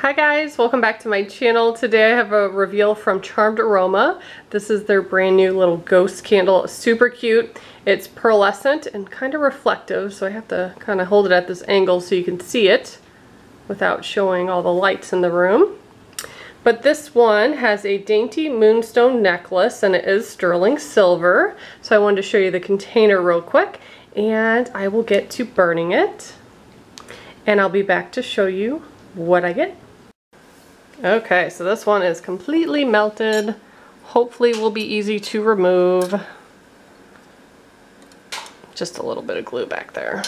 Hi guys, welcome back to my channel. Today I have a reveal from Charmed Aroma. This is their brand new little ghost candle. Super cute. It's pearlescent and kind of reflective, so I have to kind of hold it at this angle so you can see it without showing all the lights in the room. But this one has a dainty moonstone necklace and it is sterling silver. So I wanted to show you the container real quick and I will get to burning it. And I'll be back to show you what I get. Okay, so this one is completely melted. Hopefully will be easy to remove. Just a little bit of glue back there.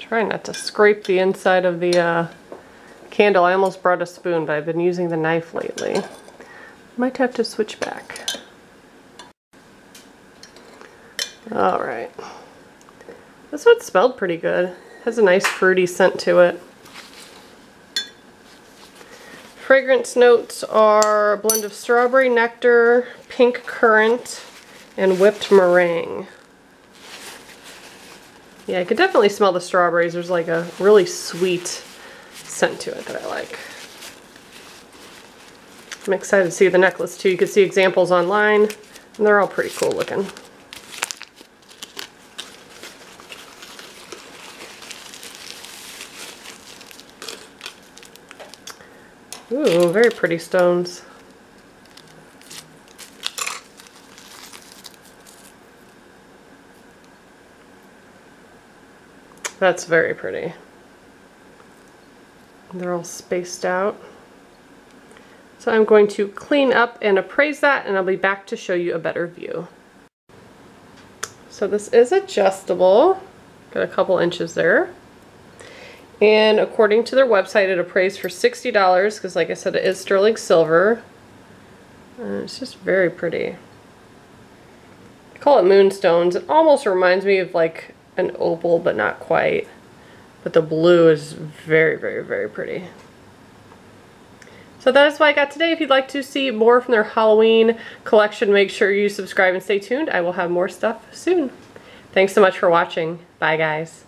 Try not to scrape the inside of the uh, candle. I almost brought a spoon, but I've been using the knife lately. Might have to switch back. All right. This one smelled pretty good. Has a nice fruity scent to it. Fragrance notes are a blend of strawberry nectar, pink currant, and whipped meringue. Yeah, I could definitely smell the strawberries. There's like a really sweet scent to it that I like. I'm excited to see the necklace too. You can see examples online and they're all pretty cool looking. Ooh, very pretty stones. That's very pretty. They're all spaced out. So I'm going to clean up and appraise that and I'll be back to show you a better view. So this is adjustable. Got a couple inches there. And according to their website, it appraised for $60 because like I said, it is sterling silver. Uh, it's just very pretty. I call it moonstones. It almost reminds me of like an opal, but not quite. But the blue is very, very, very pretty. So that is what I got today. If you'd like to see more from their Halloween collection, make sure you subscribe and stay tuned. I will have more stuff soon. Thanks so much for watching. Bye, guys.